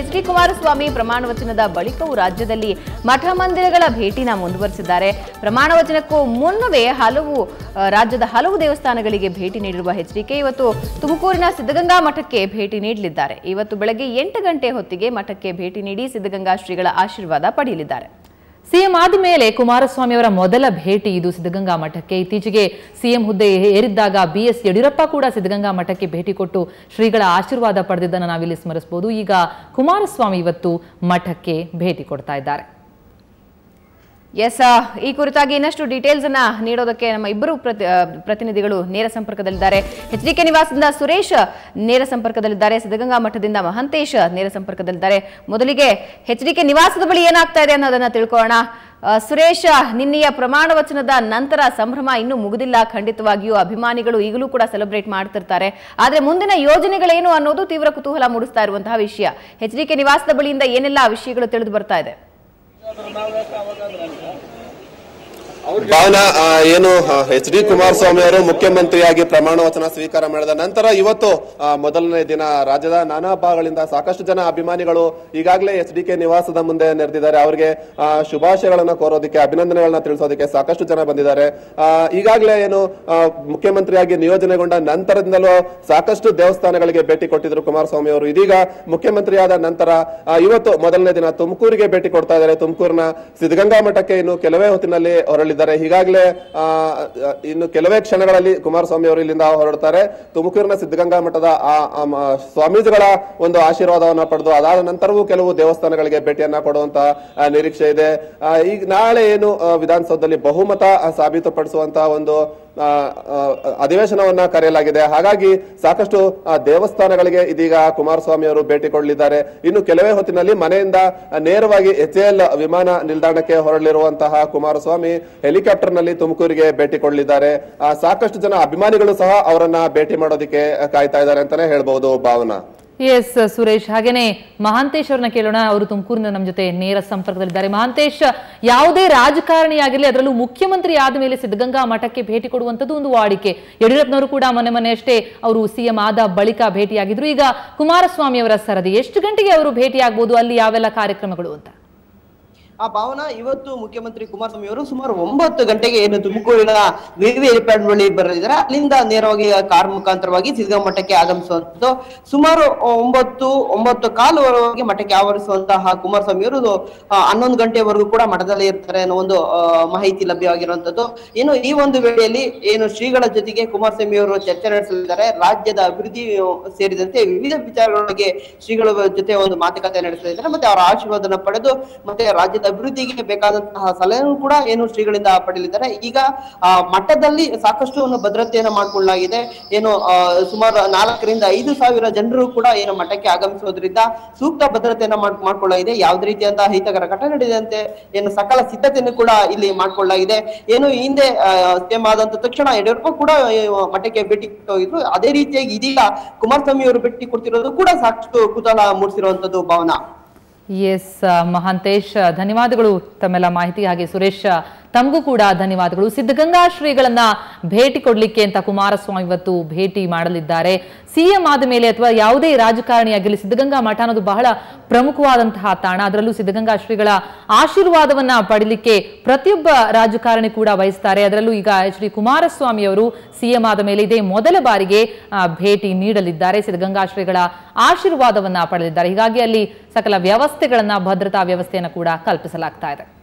H D Kumaraswamy ಪ್ರಮಾಣ ವಚನದ ಬಳಿಕವೂ ರಾಜ್ಯದಲ್ಲಿ ಮಠ ಮಂದಿರಗಳ ಭೇಟಿನ ಮುಂದುವರೆಸಿದ್ದಾರೆ. ಪ್ರಮಾಣ ವಚನಕ್ಕೂ ಮುನ್ನವೇ ಹಲವು ರಾಜ್ಯದ ಹಲವು ದೇವಸ್ಥಾನಗಳಿಗೆ ಭೇಟಿ ನೀಡಿರುವ ಎಚ್ಡಿಕೆ ಇವತ್ತು ತುಮಕೂರಿನ ಸಿದ್ಧಗಂಗಾ ಮಠಕ್ಕೆ ಭೇಟಿ ನೀಡಲಿದ್ದಾರೆ. ಇವತ್ತು ಬೆಳಗ್ಗೆ ಎಂಟು ಗಂಟೆ ಹೊತ್ತಿಗೆ ಮಠಕ್ಕೆ ಭೇಟಿ ನೀಡಿ ಸಿದ್ಧಗಂಗಾ ಶ್ರೀಗಳ ಆಶೀರ್ವಾದ ಪಡೆಯಲಿದ್ದಾರೆ. ಸಿಎಂ ಆದ ಮೇಲೆ ಕುಮಾರಸ್ವಾಮಿ ಅವರ ಮೊದಲ ಭೇಟಿ ಇದು ಸಿದ್ಧಗಂಗಾ ಮಠಕ್ಕೆ. ಇತ್ತೀಚೆಗೆ ಸಿಎಂ ಹುದ್ದೆ ಏರಿದ್ದಾಗ ಬಿಎಸ್ ಯಡಿಯೂರಪ್ಪ ಕೂಡ ಸಿದ್ಧಗಂಗಾ ಮಠಕ್ಕೆ ಭೇಟಿ ಕೊಟ್ಟು ಶ್ರೀಗಳ ಆಶೀರ್ವಾದ ಪಡೆದಿದ್ದನ್ನು ನಾವಿಲ್ಲಿ ಸ್ಮರಿಸಬಹುದು ಈಗ ಕುಮಾರಸ್ವಾಮಿ ಇವತ್ತು ಮಠಕ್ಕೆ ಭೇಟಿ ಕೊಡ್ತಾ ಇದ್ದಾರೆ. ಎಸ್ ಈ ಕುರಿತಾಗಿ ಇನ್ನಷ್ಟು ಡೀಟೇಲ್ಸ್ ಅನ್ನ ನೀಡೋದಕ್ಕೆ ನಮ್ಮ ಇಬ್ಬರು ಪ್ರತಿ ಪ್ರತಿನಿಧಿಗಳು ನೇರ ಸಂಪರ್ಕದಲ್ಲಿದ್ದಾರೆ. ಎಚ್ ಡಿ ಕೆ ನಿವಾಸದಿಂದ ಸುರೇಶ್ ನೇರ ಸಂಪರ್ಕದಲ್ಲಿದ್ದಾರೆ. ಸಿದ್ಧಗಂಗಾ ಮಠದಿಂದ ಮಹಂತೇಶ್ ನೇರ ಸಂಪರ್ಕದಲ್ಲಿದ್ದಾರೆ. ಮೊದಲಿಗೆ ಎಚ್ ಡಿ ಕೆ ನಿವಾಸದ ಬಳಿ ಏನಾಗ್ತಾ ಇದೆ ಅನ್ನೋದನ್ನ ತಿಳ್ಕೊಳ್ಳೋಣ. ಸುರೇಶ್, ನಿನ್ನೆಯ ಪ್ರಮಾಣ ವಚನದ ನಂತರ ಸಂಭ್ರಮ ಇನ್ನೂ ಮುಗಿದಿಲ್ಲ. ಖಂಡಿತವಾಗಿಯೂ ಅಭಿಮಾನಿಗಳು ಈಗಲೂ ಕೂಡ ಸೆಲೆಬ್ರೇಟ್ ಮಾಡ್ತಿರ್ತಾರೆ. ಆದ್ರೆ ಮುಂದಿನ ಯೋಜನೆಗಳೇನು ಅನ್ನೋದು ತೀವ್ರ ಕುತೂಹಲ ಮೂಡಿಸ್ತಾ ಇರುವಂತಹ ವಿಷಯ. ಎಚ್ ಡಿ ಕೆ ನಿವಾಸದ ಬಳಿಯಿಂದ ಏನೆಲ್ಲ ವಿಷಯಗಳು ತಿಳಿದು ಬರ್ತಾ ಇದೆ? धरना होगा का होगा धरना ಭಾವನಾ ಏನು ಎಚ್ ಡಿ ಕುಮಾರಸ್ವಾಮಿ ಅವರು ಮುಖ್ಯಮಂತ್ರಿಯಾಗಿ ಪ್ರಮಾಣ ವಚನ ಸ್ವೀಕಾರ ಮಾಡಿದ ನಂತರ ಇವತ್ತು ಮೊದಲನೇ ದಿನ ರಾಜ್ಯದ ನಾನಾ ಭಾಗಗಳಿಂದ ಸಾಕಷ್ಟು ಜನ ಅಭಿಮಾನಿಗಳು ಈಗಾಗಲೇ ಎಚ್ ಡಿ ಕೆ ನಿವಾಸದ ಮುಂದೆ ನೆರೆದಿದ್ದಾರೆ. ಅವರಿಗೆ ಶುಭಾಶಯಗಳನ್ನು ಕೋರೋದಕ್ಕೆ, ಅಭಿನಂದನೆಗಳನ್ನ ತಿಳಿಸೋದಕ್ಕೆ ಸಾಕಷ್ಟು ಜನ ಬಂದಿದ್ದಾರೆ. ಈಗಾಗಲೇ ಏನು ಮುಖ್ಯಮಂತ್ರಿಯಾಗಿ ನಿಯೋಜನೆಗೊಂಡ ನಂತರದಿಂದಲೂ ಸಾಕಷ್ಟು ದೇವಸ್ಥಾನಗಳಿಗೆ ಭೇಟಿ ಕೊಟ್ಟಿದ್ರು ಕುಮಾರಸ್ವಾಮಿ ಅವರು. ಇದೀಗ ಮುಖ್ಯಮಂತ್ರಿಯಾದ ನಂತರ ಇವತ್ತು ಮೊದಲನೇ ದಿನ ತುಮಕೂರಿಗೆ ಭೇಟಿ ಕೊಡ್ತಾ ಇದ್ದಾರೆ. ತುಮಕೂರಿನ ಸಿದ್ಧಗಂಗಾ ಮಠಕ್ಕೆ ಇನ್ನು ಕೆಲವೇ ಹೊತ್ತಿನಲ್ಲಿ ಹೊರಳಿದ್ದಾರೆ ಹೀಗಾಗಲೇ ಈಗಾಗಲೇ ಇನ್ನು ಕೆಲವೇ ಕ್ಷಣಗಳಲ್ಲಿ ಕುಮಾರಸ್ವಾಮಿ ಅವರು ಇಲ್ಲಿಂದ ಹೊರಡ್ತಾರೆ. ತುಮಕೂರಿನ ಸಿದ್ಧಗಂಗಾ ಮಠದ, ಆ ಸ್ವಾಮೀಜಿಗಳ ಒಂದು ಆಶೀರ್ವಾದವನ್ನು ಪಡೆದು, ಅದಾದ ನಂತರವೂ ಕೆಲವು ದೇವಸ್ಥಾನಗಳಿಗೆ ಭೇಟಿಯನ್ನ ಕೊಡುವಂತ ನಿರೀಕ್ಷೆ ಇದೆ. ಈಗ ನಾಳೆ ಏನು ವಿಧಾನಸೌಧದಲ್ಲಿ ಬಹುಮತ ಸಾಬೀತುಪಡಿಸುವಂತಹ ಸಾಬೀತುಪಡಿಸುವಂತ ಒಂದು ಅಧಿವೇಶನವನ್ನ ಕರೆಯಲಾಗಿದೆ. ಹಾಗಾಗಿ ಸಾಕಷ್ಟು ದೇವಸ್ಥಾನಗಳಿಗೆ ಇದೀಗ ಕುಮಾರಸ್ವಾಮಿ ಅವರು ಭೇಟಿ ಕೊಡಲಿದ್ದಾರೆ. ಇನ್ನು ಕೆಲವೇ ಹೊತ್ತಿನಲ್ಲಿ ಮನೆಯಿಂದ ನೇರವಾಗಿ ಎಚ್ ವಿಮಾನ ನಿಲ್ದಾಣಕ್ಕೆ ಹೊರಳಿರುವಂತಹ ಕುಮಾರಸ್ವಾಮಿ ಹೆಲಿಕಾಪ್ಟರ್ನಲ್ಲಿ ತುಮಕೂರಿಗೆ ಭೇಟಿ ಕೊಡಲಿದ್ದಾರೆ. ಸಾಕಷ್ಟು ಜನ ಅಭಿಮಾನಿಗಳು ಸಹ ಅವರನ್ನ ಭೇಟಿ ಮಾಡೋದಕ್ಕೆ ಕಾಯ್ತಾ ಇದ್ದಾರೆ ಅಂತಾನೆ ಹೇಳ್ಬಹುದು ಭಾವನಾ. ಎಸ್, ಸುರೇಶ್. ಹಾಗೇನೆ ಮಹಾಂತೇಶ್ ಅವ್ರನ್ನ ಕೇಳೋಣ. ಅವರು ತುಮಕೂರಿನ ನಮ್ಮ ಜೊತೆ ನೇರ ಸಂಪರ್ಕದಲ್ಲಿದ್ದಾರೆ. ಮಹಾಂತೇಶ್, ಯಾವುದೇ ರಾಜಕಾರಣಿಯಾಗಿರಲಿ, ಅದರಲ್ಲೂ ಮುಖ್ಯಮಂತ್ರಿ ಆದ ಮೇಲೆ ಸಿದ್ಧಗಂಗಾ ಮಠಕ್ಕೆ ಭೇಟಿ ಕೊಡುವಂಥದ್ದು ಒಂದು ವಾಡಿಕೆ. ಯಡಿಯೂರಪ್ಪನವರು ಕೂಡ ಮೊನ್ನೆ ಮೊನ್ನೆ ಅಷ್ಟೇ ಅವರು ಸಿಎಂ ಆದ ಬಳಿಕ ಭೇಟಿಯಾಗಿದ್ರು. ಈಗ ಕುಮಾರಸ್ವಾಮಿ ಅವರ ಸರದಿ, ಎಷ್ಟು ಗಂಟೆಗೆ ಅವರು ಭೇಟಿಯಾಗಬಹುದು ಅಲ್ಲಿ ಯಾವೆಲ್ಲ ಕಾರ್ಯಕ್ರಮಗಳು ಅಂತ? ಆ ಭವನ ಇವತ್ತು ಮುಖ್ಯಮಂತ್ರಿ ಕುಮಾರಸ್ವಾಮಿ ಅವರು ಸುಮಾರು ಒಂಬತ್ತು ಗಂಟೆಗೆ ಏನು ತುಮಕೂರಿನ ವಿವಿ ಹೆಲಿಪ್ಯಾಡ್ ಬಳಿ ಬರಲಿದ್ದಾರೆ ಅಲ್ಲಿಂದ ನೇರವಾಗಿ ಕಾರ್ ಮುಖಾಂತರವಾಗಿ ಸಿದ್ಧಗಂಗಾ ಮಠಕ್ಕೆ ಆಗಮಿಸುವಂತದ್ದು ಸುಮಾರು ಒಂಬತ್ತು ಒಂಬತ್ತು ಕಾಲುವರೆಗೆ ಮಠಕ್ಕೆ ಆವರಿಸುವಂತಹ ಕುಮಾರಸ್ವಾಮಿ ಅವರು ಹನ್ನೊಂದು ಗಂಟೆವರೆಗೂ ಕೂಡ ಮಠದಲ್ಲಿ ಇರ್ತಾರೆ ಅನ್ನೋ ಒಂದು ಮಾಹಿತಿ ಲಭ್ಯವಾಗಿರುವಂತದ್ದು ಏನು ಈ ಒಂದು ವೇಳೆಯಲ್ಲಿ ಏನು ಶ್ರೀಗಳ ಜೊತೆಗೆ ಕುಮಾರಸ್ವಾಮಿ ಅವರು ಚರ್ಚೆ ನಡೆಸಲಿದ್ದಾರೆ. ರಾಜ್ಯದ ಅಭಿವೃದ್ಧಿ ಸೇರಿದಂತೆ ವಿವಿಧ ವಿಚಾರಗಳ ಶ್ರೀಗಳ ಜೊತೆ ಒಂದು ಮಾತುಕತೆ ನಡೆಸಲಿದ್ದಾರೆ. ಮತ್ತೆ ಅವರ ಆಶೀರ್ವಾದನ ಪಡೆದು ಮತ್ತೆ ರಾಜ್ಯದ ಅಭಿವೃದ್ಧಿಗೆ ಬೇಕಾದಂತಹ ಸಲಹೆಯನ್ನು ಕೂಡ ಏನು ಶ್ರೀಗಳಿಂದ ಪಡೆಯಲಿದ್ದಾರೆ. ಈಗ ಆ, ಮಠದಲ್ಲಿ ಸಾಕಷ್ಟು ಒಂದು ಭದ್ರತೆಯನ್ನ ಮಾಡಿಕೊಳ್ಳಲಾಗಿದೆ. ಏನು ಸುಮಾರು ನಾಲ್ಕರಿಂದ ಐದು ಸಾವಿರ ಜನರು ಕೂಡ ಏನು ಮಠಕ್ಕೆ ಆಗಮಿಸೋದ್ರಿಂದ ಸೂಕ್ತ ಭದ್ರತೆಯನ್ನ ಮಾಡ್ ಮಾಡ್ಕೊಳ್ಳಲಾಗಿದೆ. ಯಾವುದೇ ರೀತಿಯಂತಹ ಹಿತಕರ ಘಟನೆ ನಡೆದಂತೆ ಏನು ಸಕಲ ಸಿದ್ಧತೆಯನ್ನು ಕೂಡ ಇಲ್ಲಿ ಮಾಡ್ಕೊಳ್ಳಲಾಗಿದೆ. ಏನು ಹಿಂದೆ ಸಿಎಂ ಆದಂತ ತಕ್ಷಣ ಯಡಿಯೂರಪ್ಪ ಕೂಡ ಮಠಕ್ಕೆ ಭೇಟಿ ಕೊಟ್ಟೋಗಿದ್ರು ಅದೇ ರೀತಿಯಾಗಿ ಇದೀಗ ಕುಮಾರಸ್ವಾಮಿ ಅವರು ಭೇಟಿ ಕೊಡ್ತಿರೋದು ಕೂಡ ಸಾಕಷ್ಟು ಕುತೂಹಲ ಮೂಡಿಸಿರುವಂತದ್ದು ಭಾವನಾ. ಎಸ್ ಮಹಾಂತೇಶ್ ಧನ್ಯವಾದಗಳು ತಮ್ಮೆಲ್ಲ ಮಾಹಿತಿ. ಹಾಗೆ ಸುರೇಶ್ ತಮಗೂ ಕೂಡ ಧನ್ಯವಾದಗಳು. ಸಿದ್ಧಗಂಗಾ ಶ್ರೀಗಳನ್ನ ಭೇಟಿ ಕೊಡ್ಲಿಕ್ಕೆ ಅಂತ ಕುಮಾರಸ್ವಾಮಿ ಇವತ್ತು ಭೇಟಿ ಮಾಡಲಿದ್ದಾರೆ. ಸಿಎಂ ಆದ ಮೇಲೆ ಅಥವಾ ಯಾವುದೇ ರಾಜಕಾರಣಿಯಾಗಿರಲಿ ಸಿದ್ಧಗಂಗಾ ಮಠ ಅನ್ನೋದು ಬಹಳ ಪ್ರಮುಖವಾದಂತಹ ತಾಣ. ಅದರಲ್ಲೂ ಸಿದ್ಧಗಂಗಾ ಶ್ರೀಗಳ ಆಶೀರ್ವಾದವನ್ನ ಪಡಿಲಿಕ್ಕೆ ಪ್ರತಿಯೊಬ್ಬ ರಾಜಕಾರಣಿ ಕೂಡ ವಹಿಸ್ತಾರೆ ಅದರಲ್ಲೂ ಈಗ ಎಚ್ ಡಿ ಕುಮಾರಸ್ವಾಮಿ ಅವರು ಸಿಎಂ ಆದ ಮೇಲೆ ಇದೇ ಮೊದಲ ಬಾರಿಗೆ ಭೇಟಿ ನೀಡಲಿದ್ದಾರೆ. ಸಿದ್ಧಗಂಗಾ ಶ್ರೀಗಳ ಆಶೀರ್ವಾದವನ್ನ ಪಡೆದಿದ್ದಾರೆ. ಹೀಗಾಗಿ ಅಲ್ಲಿ ಸಕಲ ವ್ಯವಸ್ಥೆಗಳನ್ನ, ಭದ್ರತಾ ವ್ಯವಸ್ಥೆಯನ್ನು ಕೂಡ ಕಲ್ಪಿಸಲಾಗ್ತಾ ಇದೆ.